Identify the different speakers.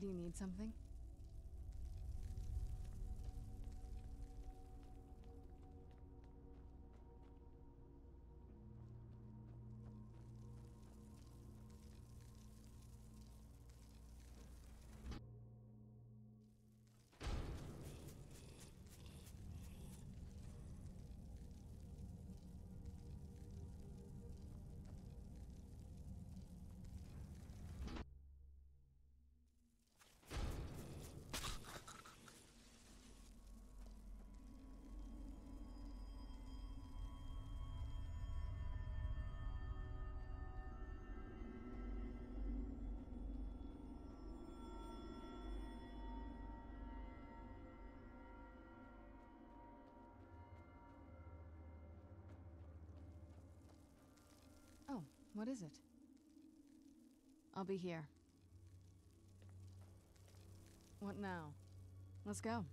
Speaker 1: Do you need something? What is it? I'll be here. What now? Let's go.